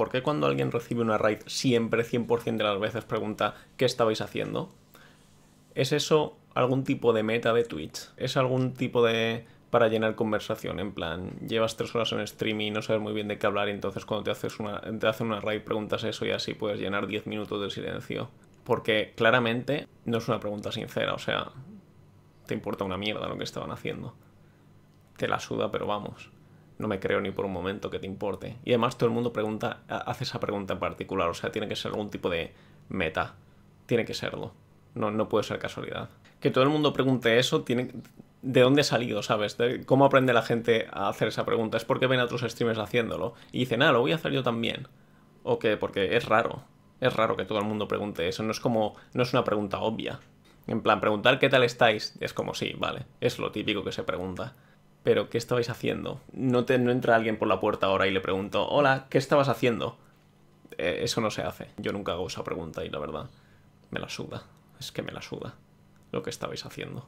¿por qué cuando alguien recibe una raid siempre, 100% de las veces pregunta ¿qué estabais haciendo? ¿Es eso algún tipo de meta de Twitch? ¿Es algún tipo de para llenar conversación. En plan, llevas tres horas en streaming y no sabes muy bien de qué hablar y entonces cuando te, haces una, te hacen una raid preguntas eso y así puedes llenar 10 minutos de silencio. Porque claramente no es una pregunta sincera, o sea, te importa una mierda lo que estaban haciendo. Te la suda, pero vamos. No me creo ni por un momento que te importe. Y además todo el mundo pregunta, hace esa pregunta en particular, o sea, tiene que ser algún tipo de meta. Tiene que serlo. No, no puede ser casualidad. Que todo el mundo pregunte eso tiene, de dónde ha salido, ¿sabes? cómo aprende la gente a hacer esa pregunta. Es porque ven a otros streamers haciéndolo y dicen, ah, lo voy a hacer yo también. O qué, porque es raro. Es raro que todo el mundo pregunte eso. No es como, no es una pregunta obvia. En plan, preguntar qué tal estáis es como, sí, vale, es lo típico que se pregunta. Pero, ¿qué estabais haciendo? No, te, no entra alguien por la puerta ahora y le pregunto, hola, ¿qué estabas haciendo? Eh, eso no se hace. Yo nunca hago esa pregunta y la verdad, me la suda. Es que me la suda lo que estabais haciendo.